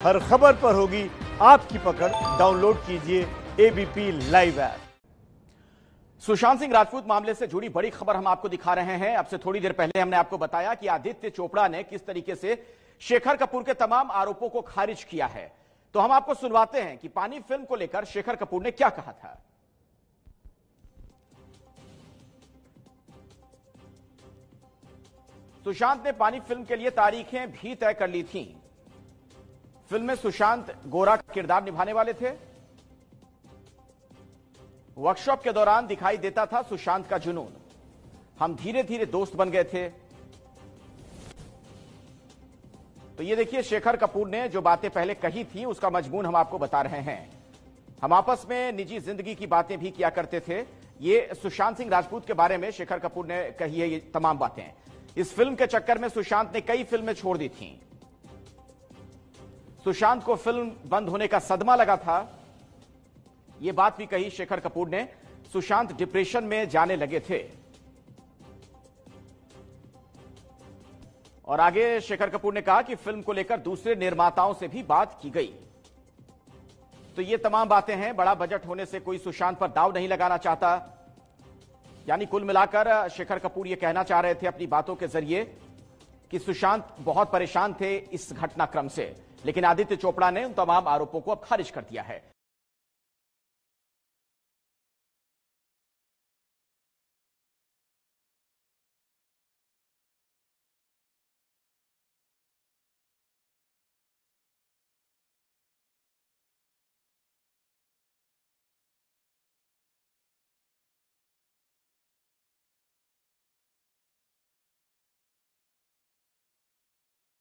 हर खबर पर होगी आपकी पकड़। डाउनलोड कीजिए ABP live app Sushant Singh Rajput मामले से जुड़ी बड़ी खबर हम आपको दिखा रहे हैं। अब से थोड़ी देर पहले हमने आपको बताया कि आदित्य चोपड़ा ने किस तरीके से शेखर कपूर के तमाम आरोपों को खारिज किया है। तो हम आपको सुनवाते हैं कि पानी फ़िल्म को लेकर शेखर कपूर ने क्या कहा था। सुशांत ने पानी फ़िल्म के लिए तारीखें भी तय कर ली थीं। फ़िल्म में सुशांत गोरा किरदार निभाने वाले थे। वर्कशॉप के दौरान दिखाई देता था सुशांत का जुनून। हम धीरे धीरे दोस्त बन गए थे। तो ये देखिए शेखर कपूर ने जो बातें पहले कही थी, उसका मजमून हम आपको बता रहे हैं। हम आपस में निजी ज़िंदगी की बातें भी किया करते थे। ये सुशांत सिंह राजपूत के बारे में शेखर कपूर ने कही है ये तमाम बातें। इस फ़िल्म के चक्कर में सुशांत ने कई फ़िल्में छोड़ दी थीं। सुशांत को फ़िल्म बंद होने का सदमा लगा था। यह बात भी कही शेखर कपूर ने। सुशांत डिप्रेशन में जाने लगे थे। और आगे शेखर कपूर ने कहा कि फ़िल्म को लेकर दूसरे निर्माताओं से भी बात की गई। तो ये तमाम बातें हैं। बड़ा बजट होने से कोई सुशांत पर दाव नहीं लगाना चाहता। यानी कुल मिलाकर शेखर कपूर ये कहना चाह रहे थे अपनी बातों के ज़रिए कि सुशांत बहुत परेशान थे इस घटनाक्रम से। लेकिन आदित्य चोपड़ा ने उन तमाम आरोपों को अब खारिज कर दिया है।